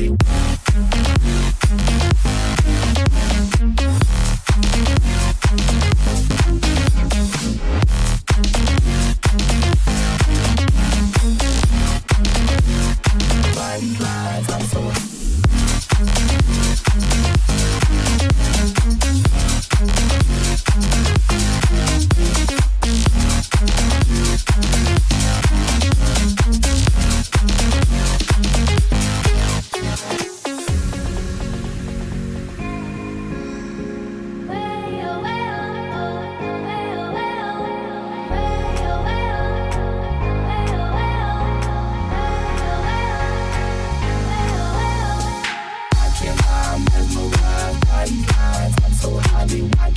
you.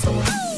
lines.